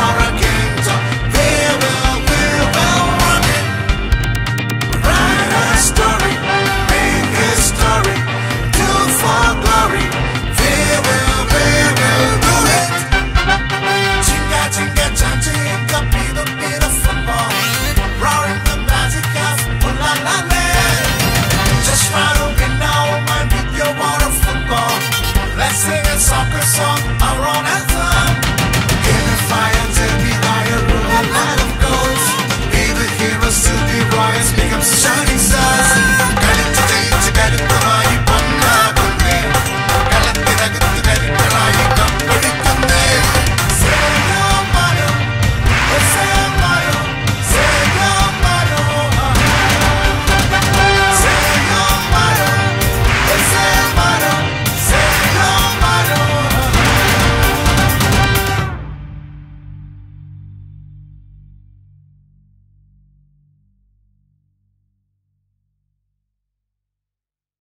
for a I'm.